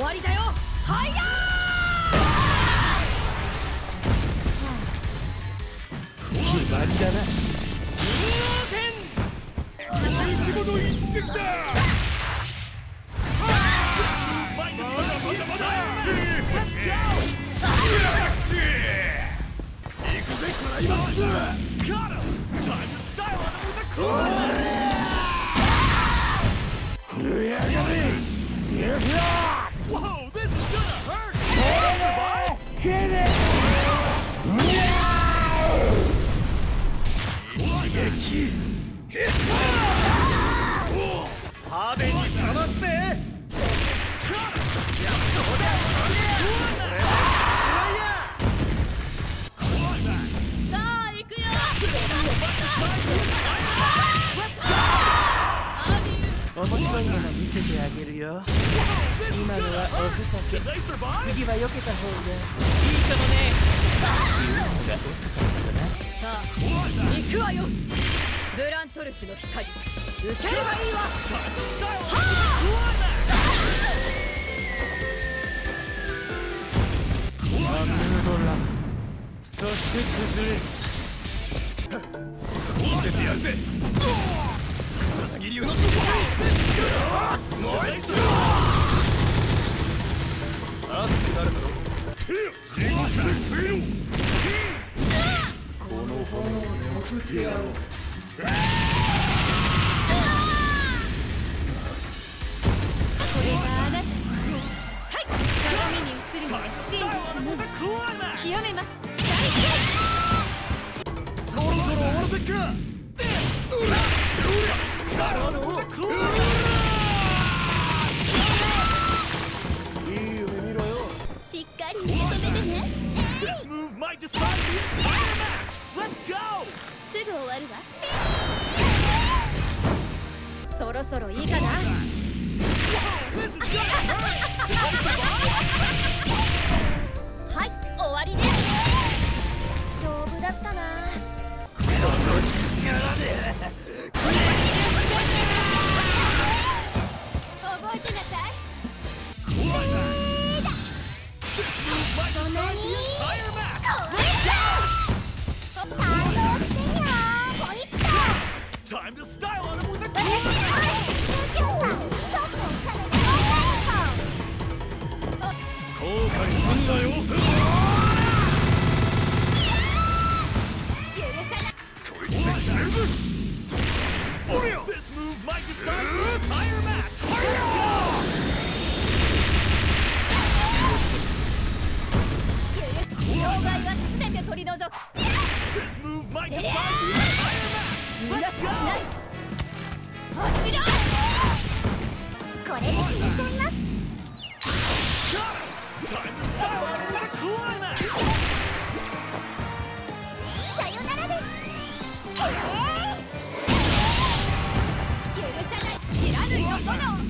終わりだよはや決まりだな生き物一撃だまだまだまだ行くぜクライマックス Got him! Time to style on him with a cool 震え上がれやっ Whoa, this is gonna hurt! けれ一撃派手にかますぜさあ行くよ面白いもの見せてあげるよ。今のはおふざけ?次は避けた方が。いいかもね。言うのが遅かったかなさあ行くわよ。ブラントルシュの光。受ければいいわ。アムードラン。そして崩れこのは真実のみ Climax! 極めますそろそろ終わらせっかしっかり受け止めてね This move might decide the entire match! Let's go! すぐ終わるわそろそろいいかな!はい終わりです丈夫だったな覚え match! 逃がすしない。こちら。これで決めちゃいます!さよならです。許さない。知らぬよ炎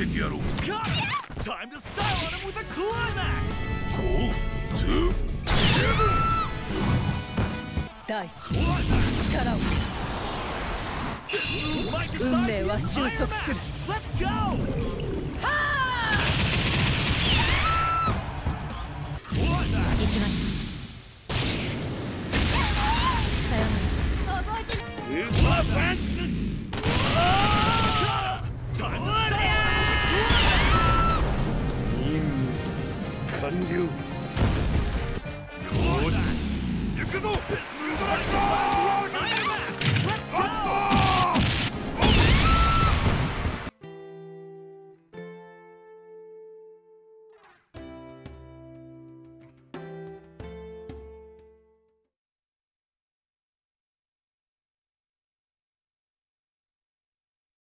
せてやろう Time to style on him with a climax! Go to heaven! 第一力を運命は収束する Let's go! 行きますさよなら覚えてる This